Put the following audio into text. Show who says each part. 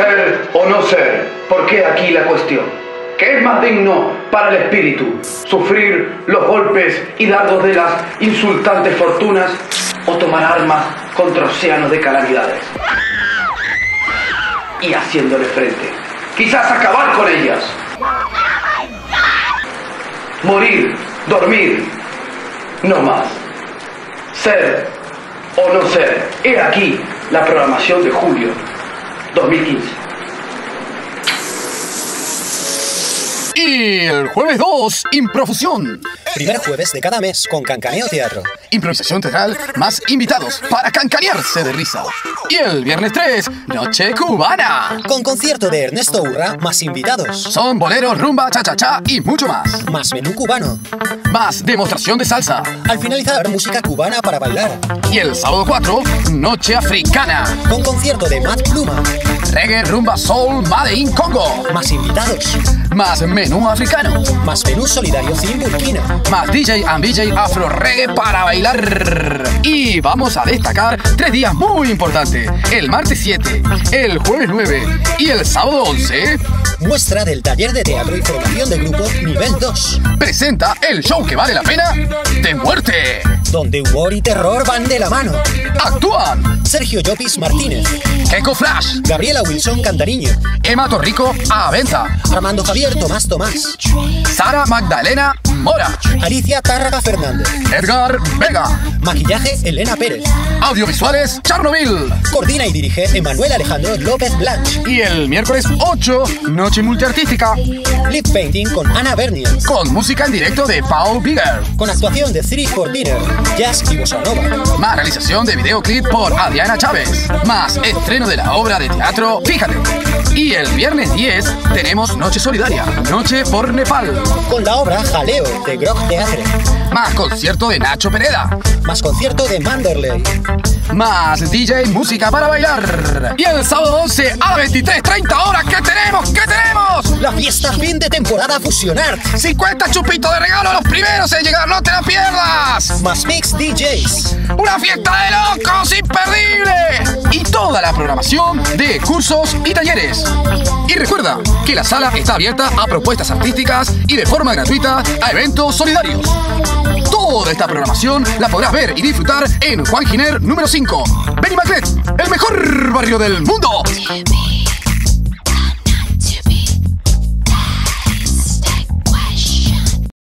Speaker 1: Ser o no ser, ¿por qué aquí la cuestión? ¿Qué es más digno para el espíritu? ¿Sufrir los golpes y dardos de las insultantes fortunas o tomar armas contra océanos de calamidades? Y haciéndole frente, quizás acabar con ellas. Morir, dormir, no más. Ser o no ser. He aquí la programación de julio 2015.
Speaker 2: El jueves 2, Improfusión.
Speaker 3: Primer jueves de cada mes con Cancaneo Teatro.
Speaker 2: Improvisación teatral más invitados para cancanearse de risa. Y el viernes 3, Noche Cubana.
Speaker 3: Con concierto de Ernesto Urra más invitados.
Speaker 2: Son boleros, rumba, cha-cha-cha y mucho más.
Speaker 3: Más menú cubano.
Speaker 2: Más demostración de salsa.
Speaker 3: Al finalizar, música cubana para bailar.
Speaker 2: Y el sábado 4, Noche Africana.
Speaker 3: Con concierto de Matt Pluma.
Speaker 2: Reggae, rumba, soul, Made in Congo.
Speaker 3: Más invitados.
Speaker 2: Más menú africano.
Speaker 3: Más menú solidario sin Burkina.
Speaker 2: Más DJ and BJ Afro Reggae para bailar. Y vamos a destacar tres días muy importantes. El martes 7, el jueves 9 y el sábado 11.
Speaker 3: Muestra del taller de teatro y formación de grupo nivel 2.
Speaker 2: Presenta el show que vale la pena de muerte.
Speaker 3: Donde humor y terror van de la mano.
Speaker 2: Actúan
Speaker 3: Sergio Llopis Martínez.
Speaker 2: Keiko Flash,
Speaker 3: Gabriela Wilson Cantariño.
Speaker 2: Emma Torrico Aventa,
Speaker 3: Armando Javier Tomás Tomás.
Speaker 2: Sara Magdalena Mora,
Speaker 3: Alicia Tárraga Fernández.
Speaker 2: Edgar Vega,
Speaker 3: Maquillaje Elena Pérez.
Speaker 2: Audiovisuales Chernobyl.
Speaker 3: Coordina y dirige Emanuel Alejandro López Blanch.
Speaker 2: Y el miércoles 8, Noche Multiartística,
Speaker 3: Lip Painting con Ana Bernier.
Speaker 2: con música en directo de Paul Bigger.
Speaker 3: Con actuación de Three for Dinner, Jazz y Bossa Nova.
Speaker 2: Más realización de videoclip por Adriana Chávez. Más estreno de la obra de teatro Fíjate. Y el viernes 10 tenemos Noche Solidaria, Noche por Nepal.
Speaker 3: Con la obra Jaleo de Grog Teatre.
Speaker 2: Más concierto de Nacho Pereda.
Speaker 3: Más concierto de Manderley.
Speaker 2: Más DJ música para bailar. Y el sábado 11 a las 23.30 horas, ¿qué tenemos? ¿Qué tenemos?
Speaker 3: La fiesta fin de temporada Fusionar.
Speaker 2: 50 chupitos de regalo a los primeros en llegar, no te la pierdas.
Speaker 3: Más Mix DJs.
Speaker 2: Una fiesta de locos imperdible. La programación de cursos y talleres. Y recuerda que la sala está abierta a propuestas artísticas y de forma gratuita a eventos solidarios. Toda esta programación la podrás ver y disfrutar en Juan Giner número 5. Benny Maclet, el mejor barrio del mundo.